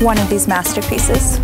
one of these masterpieces.